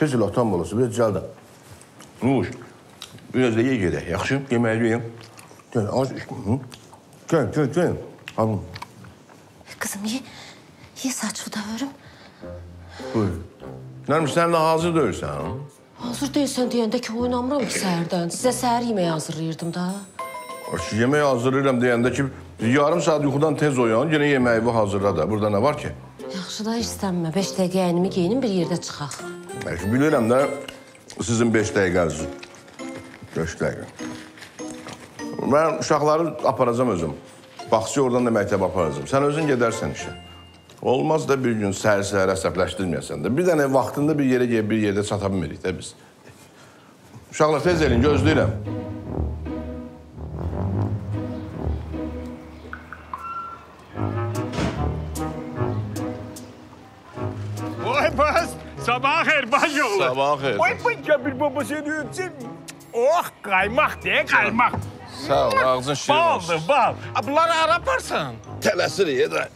Tez atam balası, bir cəldə. Nuş, biraz da ye gedək, yaxşı? Yeməyi yeyəm. Gəl, az? Gəl, gəl, gəl. Alın, Kızım ye. Ye saçı da örüm. buyur. Nərmiş, sən də hazır deyilsən. Hazır değilsen deyəndə ki oynamıram ki səhərdən. Sizə səhər yeməyi hazırlayırdım da. Şu yemeği hazırlayıram deyəndə ki, yarım saat yuxudan tez oyan, yenə yeməyi hazırla da. Burada nə var ki? Yaxşı da istənmə. Beş dəqiqə əynimi geyinim bir yerdə çıxaq. Belki bilirəm də sizin beş dəqiqəniz. Beş dəqiqə. Mən uşaqları aparacağım özüm. Baxçı oradan da məktəbə aparacağım. Sən özün gedərsən işə. Olmaz da bir gün səhər-səhər əsəbləşdirməyəsən də. Bir dənə vaxtında bir yerə gəlib bir yerdə çata bilmirik də biz. Uşaqlar tez elin, gözləyirəm. Sabah xeyir baş oğlu. Sabah xeyir. Vay bu ya bir baba seni öpsün. Oh kaymak diye kaymak. Sağ ol, ağzın şirin Baldı bal. A, Bunları ara aparsan. Tələsirik də.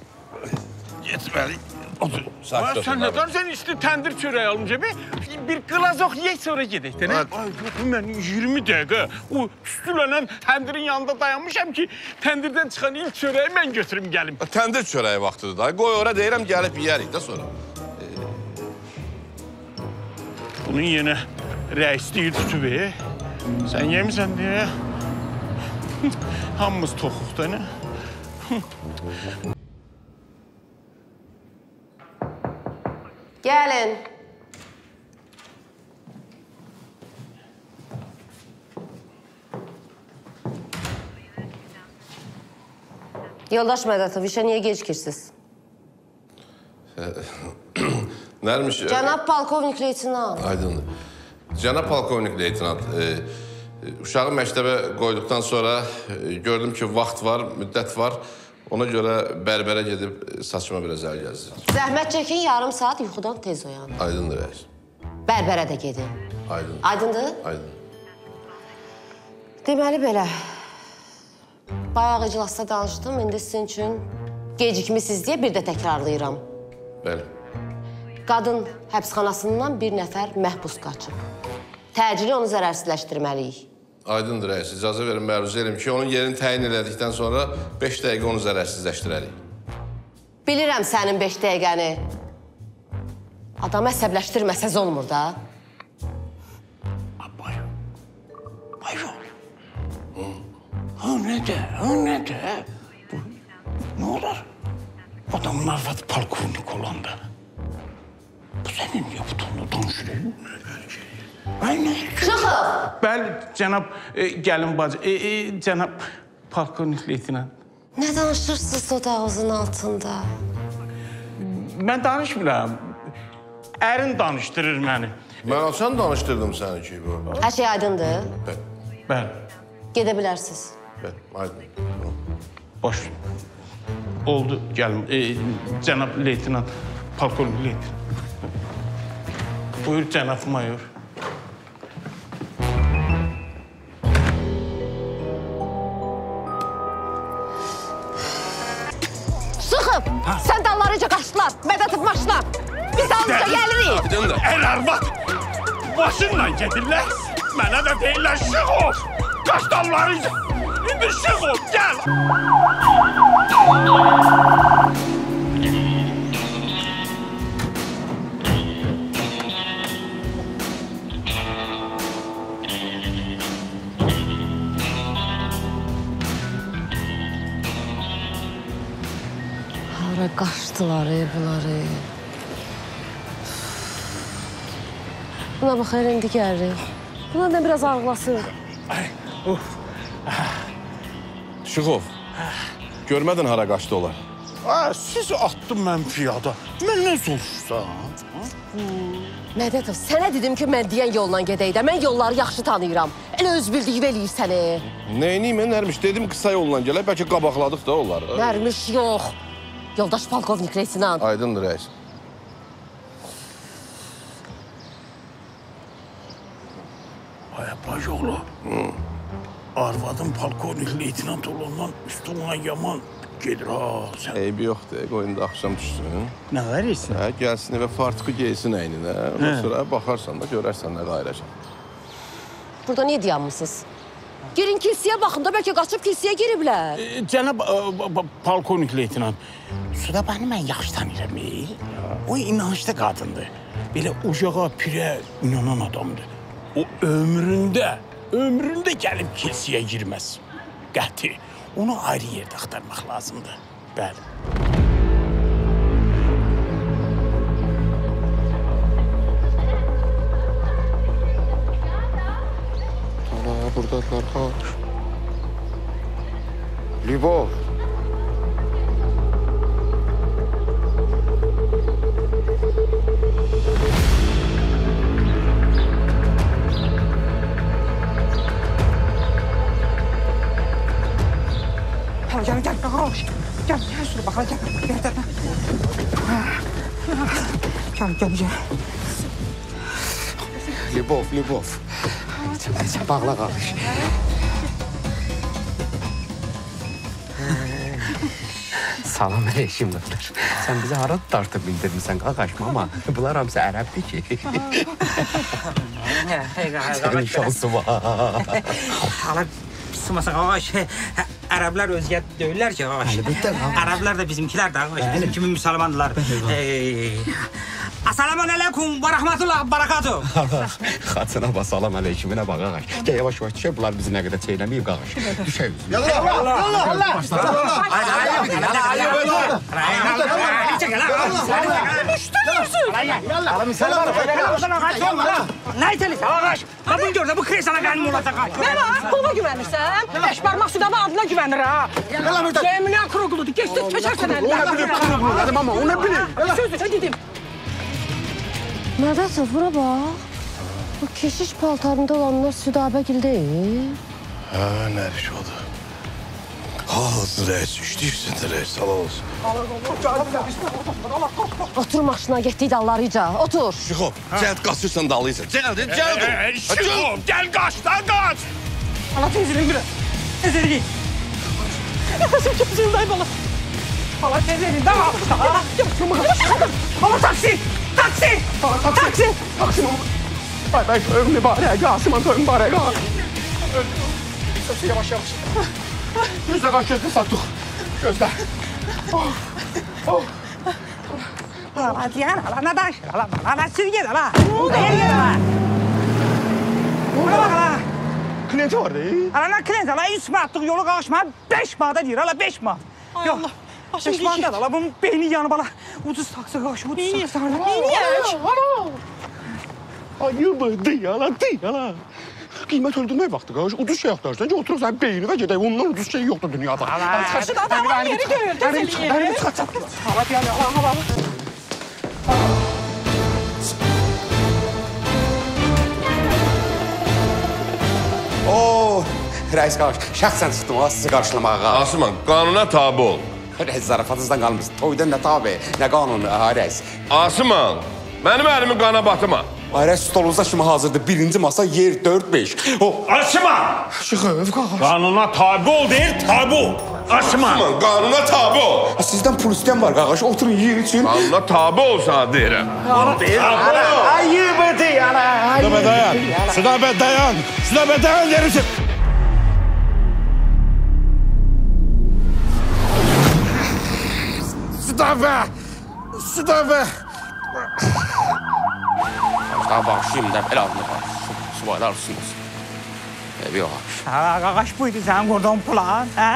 Getməli. Otur, Vay sakit sen neden sen işte tendir çöreği alınca bir, bir glazok ye sonra gidelim. Ne? Ay Evet. yok ben 20 dakika o üstülenen tendirin yanında dayanmışım ki tendirden çıkan ilk çöreği ben götürüm gelim. Təndir çörəyi vaxtıdır da. Qoy ora deyirəm gəlib yeyərik də sonra. Bunun yine reisliği tutuver. Sen yemisən diye. Hamımız toxuqda ne? Gəlin. Yoldaş Mədətov, işə niyə gecikirsiniz? Nərmiş? e, Cənab polkovnik leytenant. Aydındır. Cənab polkovnik leytenant, e, e, uşağı məktəbə qoyduqdan sonra e, gördüm ki, vaxt var, müddət var. Ona görə bərbərə gedib e, saçıma biraz əl gəzdirdim. Zəhmət çəkin, yarım saat yuxudan tez oyanın. Aydındır rəis. Bərbərə də gedin. Aydın. Aydındır? Aydın. Deməli belə. Bayaq iclasda danışdım, indi sizin üçün gecikmisiniz deyə bir də təkrarlayıram. Bəli. Qadın həbsxanasından bir nəfər məhbus qaçıb. Təcili onu zərərsizləşdirməliyik. Aydındır rəis. İcazə verin məruzə edim ki, onun yerini təyin elədikdən sonra 5 dəqiqə onu zərərsizləşdirərik. Bilirəm sənin beş dəqiqəni. Adamı əsəbləşdirməsəz olmur da. Abay. Bayro. Ha ne de, ha ne de. Bu, ne olur? Adamın arvadı polkovnik olanda. Senin yaptığını danışıyor. Aynen. Çıxın! Bəli, cənab e, gəlin bacı, e, e, cənab polkovnik leytenant. Nə danışırsınız o dağızın altında? Mən danışmıram. Ərin danışdırır məni. Mən açan danışdırdım səni ki, bu. Hər şey aydındır. Bəli, Bəli, Gedə bilərsiniz. bəli, aydın. boş. Oldu, gəlin. E, cənab leytenant, polkovnik leytenant. Buyur cənab mayor. Çıxıb! Sən dallarıca qaçdılar. Mədətov maşına. Biz dalınca gəlirik. El arvad başınla gedirlər. Mənə də deyirlər Şıxov. Qaç dalları. İndi Şıxov gəl. Qaçdılar ey bunları. Buna bax, hər indi gəlirik. Buna da biraz ağlasın. Ay, uf. Şıxov, görmədin hara qaçdı onlar? Siz atdım mən piyada. Məndən soruşsan. Mədətov, sənə dedim ki, mən deyən yolla gedək də. Mən yolları yaxşı tanıyıram. Elə öz bildiyini eləyirsən. e. Neyniyim, mən Nərmiş dedim qısa yolla gələk, bəlkə qabaqladıq da onları. Nərmiş yox. Yoldaş polkovnik leytenant. Aydındır rəis. Ay, baş oğlu. arvadın polkovnik leytenant olandan üstüne yaman gelir ha sen. Eybi yoxdur, qoyun da axşam düşsün. Ne verirsin? Hə, gəlsin evə fartıqı geysin əyninə. Ondan sonra baxarsan da görərsən nə qayıracaq. Burada niye dayanmışsınız? Girin kilseye bakın da belki kaçıp kilseye giribler. E, Cənab e, polkovnik leytenant, Sudabanı mən yaxşı tanıyıram. O inanclı qadındır. Belə ucağa, pirə inanan adamdır. O ömründə, ömründə gəlib kilsəyə girməz. Qəti. Onu ayrı yerdə axtarmaq lazımdır. Bəli. Buradalar ha. Libov. Gel gel koş. Gel gel şuraya bakalım gel. Gel gel. Gel gel gel. Libov, Libov. Bağla qardaş. Salam aleyküm doktor. Sen bizi hara tartıp bildirmişsen qaqaşma ama bunlar hamısı Ərəbdir ki. Senin şansı var. Hala sımasın ağaç. Araplar özgə deyirlər ki ağaç. Əlbəttə. Araplar da bizimkilər də ağaç. Bizim kimi müsəlmandılar. Ee, Assalamu aleykum ve rahmetullah barakatuh. Xaçına bas salam aleykümünə bax qaqaş. Gəl yavaş yavaş. Düşək bunlar bizi nə qədər çeynəməyib qaqaş. Düşək üzümə. Ne itelisi ağaç? Ha bunu gör de bu kresana gelme olacak? Ağaç. Ben ha, koluma güvenirsen. Beş parmak sudama adına güvenir ha. Cemine kurugludu. Geçti çeşersen elinden. Dedim ama o ne bilir? Sözü ne dedim? Neredeyse bura bak. Bu keşiş paltarında olanlar Südabegil değil. Hə, nə iş oldu? Hazır reis, işləyirsən reis, sağ olsun. Otur maşına getdik dallarıca. Otur. Çıxop, cəld qaçırsan dalıysan. Cəld, cəld. Şıkım, gel kaç lan kaç. Allah tezini bir. Tezini giy. Nefesim kesildi bana. Allah tezini de al. Allah taksi. Taksi. Taksi. Taksi. Bay bay soyun mübarək, Qasımın soyun mübarək. Sözü yavaş yavaş. Gözlə qaç gözlə satdıq. Gözlə. Allah diyen Allah ne daş. Allah Allah sürgün Allah. Her yer Allah. Buna bak Allah. Kliyenti var değil. Allah ne klient Allah 100 manatlık yolu karşıma 5 manata diyor Allah 5 manat. Ay Yok. Allah, Başım Düşmandan ala, bunun beyni yanıb ala. Ucuz taksi qaşı, ucuz taksi qaşı. Neyləyək? Ayıbı, dey ala, dey ala. Qiymət öldürmək vaxtı qaş, ucuz şey axtarsan ki, oturursan beynivə gedək, ondan ucuz şey yoxdur dünyada. Ala, çıxarsın adamın yeri görür, düz eləyir. Əlimi çıxart, çatdır. Ala, bir ala, ala, ala. Oo, rəis qarşı, şəxsən çıxdım ha sizi qarşılamağa. Qasımhan, qanuna tabi ol. Rəis zarafatınızdan qalmız. Toydan nə tabi, nə qanun, ha rəis. Asıman, mənim əlimi qana batıma. Ay rəis stolunuzda kimi hazırdır. Birinci masa yer 4-5. O, Asıman. Şıxıv qardaş. Kanuna tabi ol değil, tabi ol. Asıman. Asıman, qanuna tabi ol. Sizdən pul istəyən var qardaş. Oturun yer üçün. Qanuna tabi ol sana deyirəm. Ayıbı diyen Sıda dayan. Sıda be dayan. Sıda be dayan yerisi. Сюда вы! Сюда вы! Sabah şimdə belə alınır. Subadarsınız. Yox. Ha, qaqaş buydu sənin qurduğun plan, hə?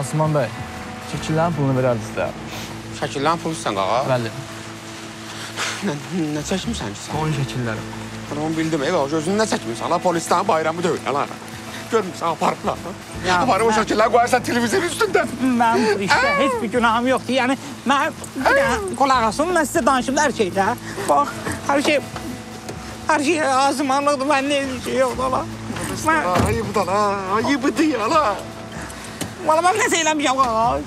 Asman bəy, şəkillərin pulunu verərdiniz də. Şəkillərin pulu sən qaqa? Bəli. Nə, nə çəkmisən ki sən? Qoyun şəkilləri. Mən onu bildim, ey qaqa, özünü nə çəkmisən? La polisdən bayramı döyün, lan. Görmürsən aparıblar. Ya, Aparıb o mən- şəkillər qoyarsan televizyonun üstündə. Ben bu işte hiçbir günahım yoktu. Yani ben bir de kulak asın ben size danışım her şeyde. Bak her şey her şey ağzım anladı ben ne bir şey yok ola. Ben, Ayıbı da la. Ayıbı değil la. valla ben ne söylemeyeceğim ağaç.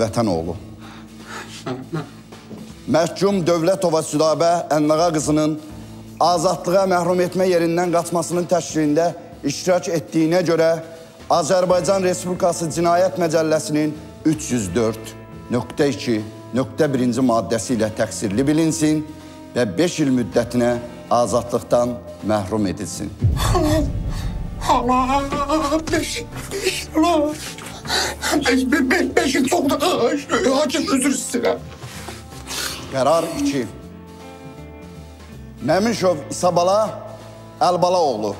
Vətənoğlu. Məhkum Dövlətova Südabə Ənnağa qızının azadlığa məhrum etmə yerindən qaçmasının təşkilində iştirak etdiyinə görə Azərbaycan Respublikası Cinayət Məcəlləsinin 304.2.1-ci maddəsi ilə təqsirli bilinsin və 5 il müddətinə azadlıqdan məhrum edilsin. Allah, beş, beş, çok da hakim özür istəyirəm. Qərar 2. Məmişov İsabala Əlbalaoğlu.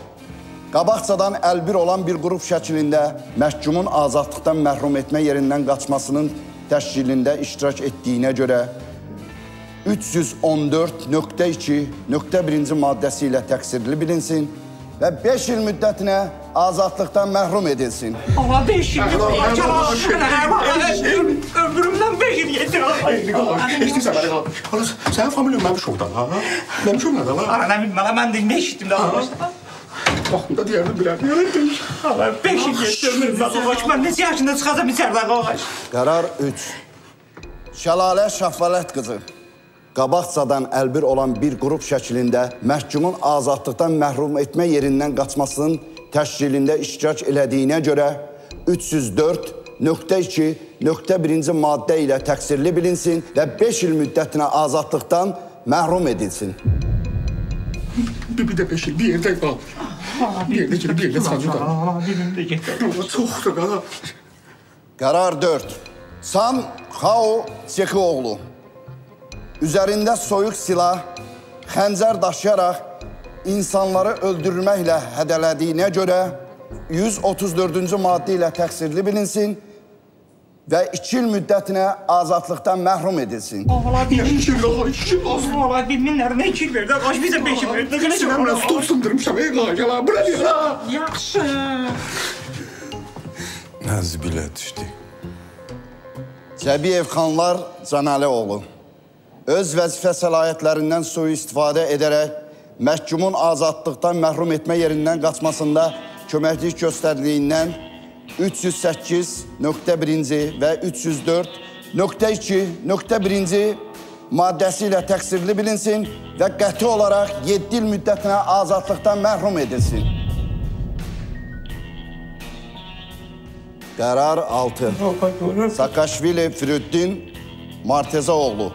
Qabaqcadan əlbir olan bir qrup şəklində məhkumun azadlıqdan məhrum etmə yerindən qaçmasının təşkilində iştirak etdiyinə görə 314.2.1-ci maddəsi ilə təqsirli bilinsin və 5 il müddətinə azadlıqdan məhrum edilsin. Ağa 5 il. Ömrümdən 5 hə, il yetir. Eşitirsən məni qala. Qala sənin familiyan Məmşovdan ha? Məmşov nədir la? Ara nə bilmələm mən də nə eşitdim də. Baxımda deyərdim bilərdim. Ağa 5 il yetir ömrümdən. Ağaç mən necə yaşında çıxacam içərdən ağaç? Qərar 3. Şəlalə Şəffalət qızı. Qabaqcadan əlbir olan bir qrup şəklində məhkumun azadlıqdan məhrum etmə yerindən qaçmasının təşkilində iştirak elədiyinə görə 304.2.1-ci maddə ilə təqsirli bilinsin və 5 il müddətinə azadlıqdan məhrum edilsin. Bir, bir də beş il bir yerdə qal. Bir yerdə girib, bir yerdə. Allah dilim de yeter. Çoxdur qala. Qərar 4. San Xao Çekioğlu. Üzərində soyuq silah, xəncər daşıyaraq insanları öldürməklə hədələdiyinə görə 134-cü maddə ilə təqsirli bilinsin və 2 il müddətinə azadlıqdan məhrum edilsin. Allah dilim. İki il qala, iki il. Allah dilimlerine iki verdi. Koç bize beş yıl verdi. Sinəm nə stol sındırmışam, ey qala. Bu nə deyir ha? Yaxşı. Nəzbilə düşdü. Cəbiyev xanlar Canəlioğlu öz vəzifə səlahiyyətlərindən sui-istifadə edərək məhkumun azadlıqdan məhrum etmə yerindən qaçmasında köməklik göstərdiyindən 308.1-ci və 304.2.1-ci maddəsi ilə təqsirli bilinsin və qəti olaraq 7 il müddətinə azadlıqdan məhrum edilsin. Qərar 6. Saakashvili Firüddin Martezaoğlu.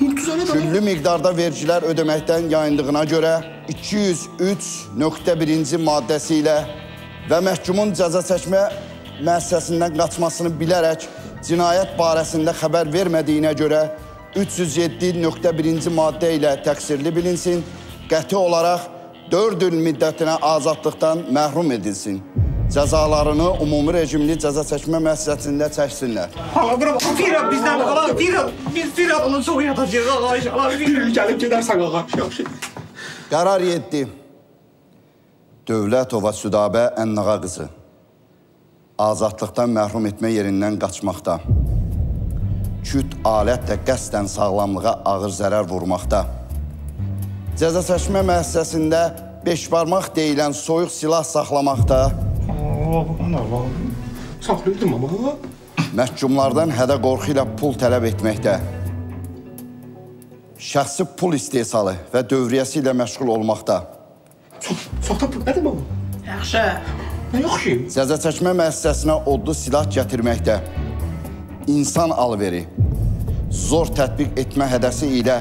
Murtuzana da. Küllü miqdarda vergilər ödəməkdən yayındığına görə 203.1-ci maddəsi ilə və məhkumun cəza çəkmə müəssisəsindən qaçmasını bilərək cinayət barəsində xəbər vermədiyinə görə 307.1-ci maddə ilə təqsirli bilinsin, qəti olaraq 4 il müddətinə azadlıqdan məhrum edilsin. Cəzalarını ümumi rejimli cəza çəkmə müəssisəsində çəksinlər. Bırak. Bir yıl bizden Allah bir yıl. Biz yatacağız. Allah inşallah bir Bir yıl. il gəlib gedərsən qala. Yaxşı. Qərar 7. Dövlətova Südabə Ənnağa qızı. Azadlıqdan məhrum etmə yerindən qaçmaqda. Küt alətlə qəsdən sağlamlığa ağır zərər vurmaqda. Cəza çəkmə müəssisəsində beşbarmaq deyilən soyuq silah saxlamaqda. Allah. Saxlayırdım amma. Məhkumlardan hədə qorxu ilə pul tələb etməkdə. Şəxsi pul istehsalı və dövriyyəsi ilə məşğul olmaqda. Saxta pul nədir baba? Yaxşı. Nə yaxşı? Cəza çəkmə müəssisəsinə odlu silah gətirməkdə, insan alveri, zor tətbiq etmə hədəsi ilə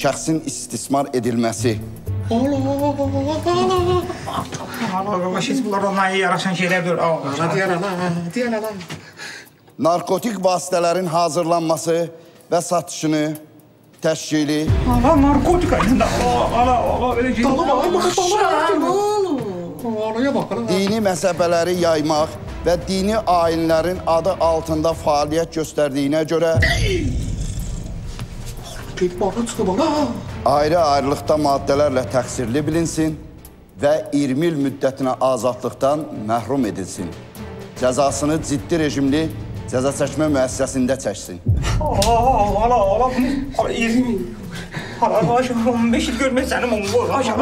şəxsin istismar edilməsi, Allah baba siz bunlar ona iyi yaraşan şeyler diyor. Allah. Ana deyən ana, deyən ana. narkotik vasitələrin hazırlanması və satışını, təşkili, Allah narkotik ayında. Allah Allah Allah öyle şey. Dala baba, baba, baba. Anaya bax, ana. dini məsələləri yaymaq və dini ayinlərin adı altında fəaliyyət göstərdiyinə görə ayrı-ayrılıqda maddələrlə təqsirli bilinsin və 20 il müddətinə azadlıqdan məhrum edilsin. Cəzasını ciddi rejimli cəza çəkmə müəssisəsində çəksin. Allah Allah Allah. Allah. 20 Qardaşım 15 il görmək sənin onu aşağı.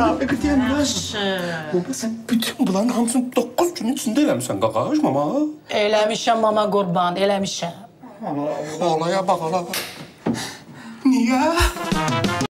Baba sen bütün bunların hamısını 9 gün içinde eləmişsən qaqaş mama. Eləmişəm mama qurban, eləmişəm. Olaya bak hala. Niye?